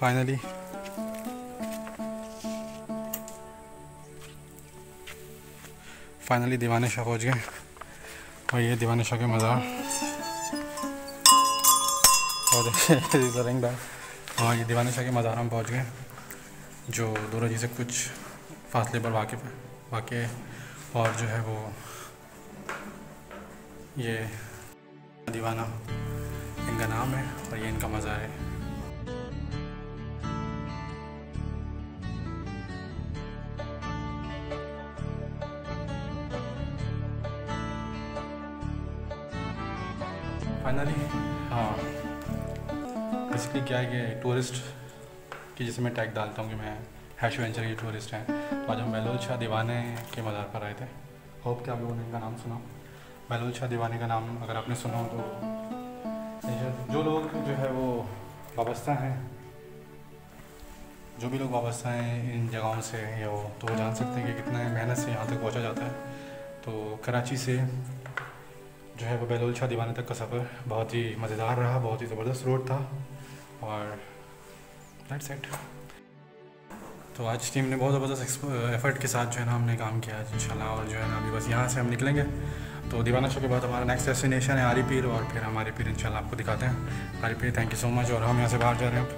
Finally finally दीवाने शाह पहुँच गए। और ये दीवाने शाह के मज़ार और बैग हाँ ये दीवाने शाह के मज़ार हम पहुँच गए, जो दूरा जी से कुछ फासले पर वाकिफ़ है। वाक़ और जो है वो, ये दीवाना इनका नाम है और ये इनका मज़ार है। फाइनली हाँ बेसिकली क्या है कि टूरिस्ट की जैसे मैं टैग डालता हूँ कि मैं हैश वेंचर के टूरिस्ट हैं। तो आज हम बहलोल शाह दीवाने के मज़ार पर आए थे। होप कि आप लोगों ने इनका नाम सुना। बहलोल शाह दीवाने का नाम अगर आपने सुना हो तो जो लोग जो है वो वाबस्ता हैं, जो भी लोग वाबस्ता हैं इन जगहों से या वो तो जान सकते हैं कि कितना मेहनत से यहाँ तक पहुँचा जाता है। तो कराची से जो है वो बैलोल शाह दीवाने तक का सफ़र बहुत ही मज़ेदार रहा, बहुत ही ज़बरदस्त रोड था और दैट्स इट तो आज टीम ने बहुत ज़बरदस्त एफर्ट के साथ जो है ना हमने काम किया है इंशाल्लाह, और जो है ना अभी बस यहाँ से हम निकलेंगे। तो दीवाना शो के बाद हमारा नेक्स्ट डेस्टिनेशन है आरी पीर और फिर हमारे पीर इंशाल्लाह आपको दिखाते हैं। आरी पीर थैंक यू सो मच और हम यहाँ से बाहर जा रहे हैं